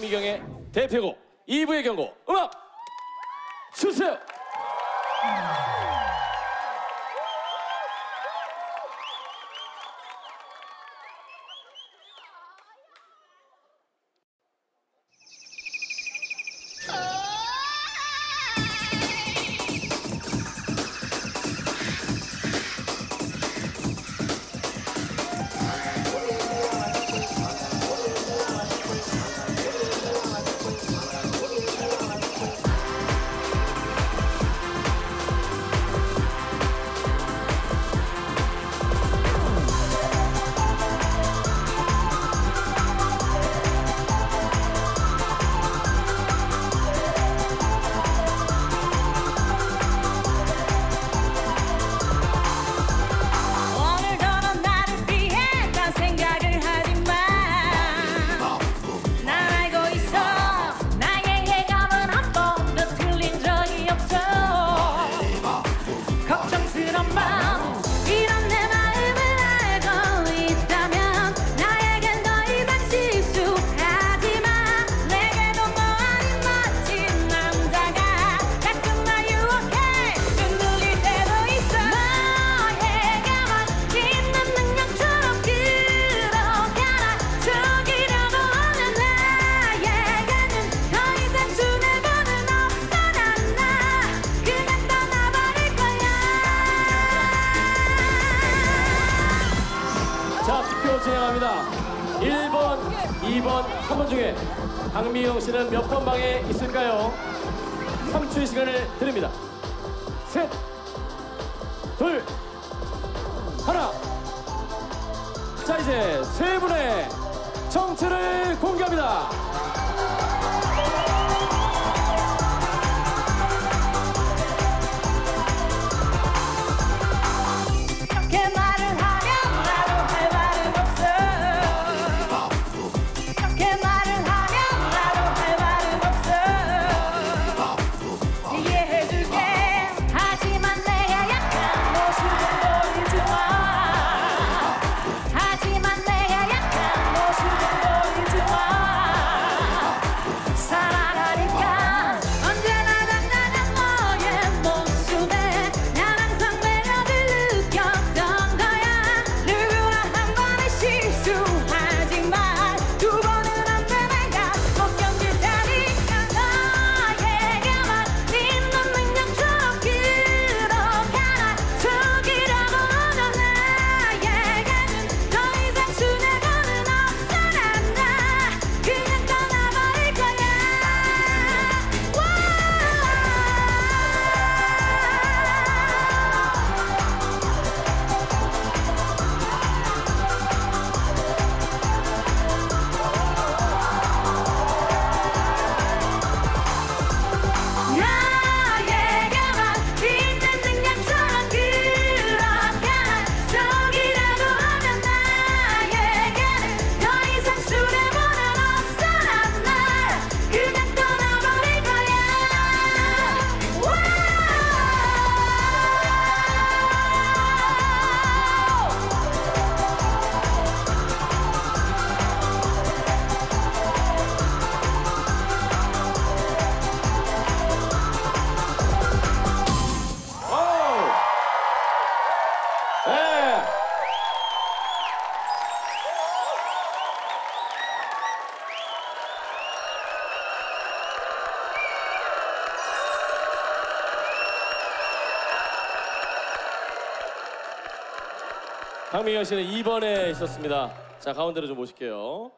미경의 대표곡 2부의 경고 음악 주세요. 나갑니다. 1번, 2번, 3번 중에 강미영 씨는 몇 번 방에 있을까요? 3초의 시간을 드립니다. 셋, 둘, 하나. 자 이제 세 분의 정체를 공개합니다. 강민경 씨는 2번에 있었습니다. 자 가운데로 좀 모실게요.